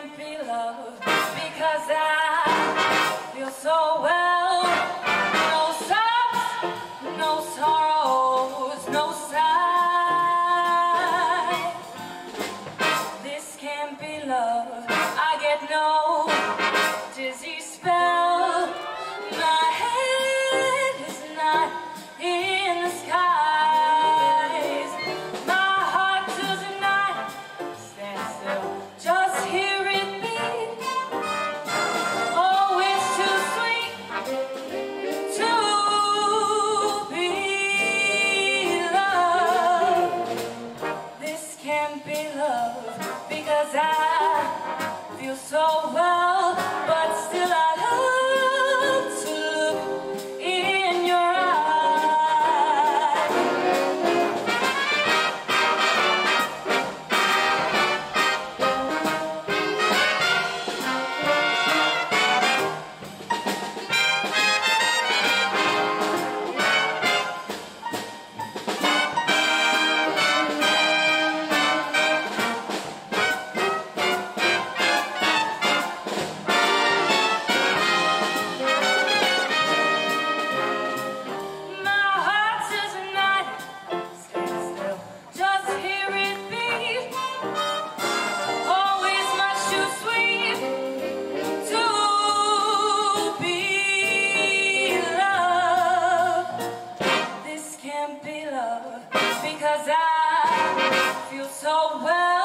can't be loved because I feel so can't be loved because I feel so loved. can't be love because I feel so well.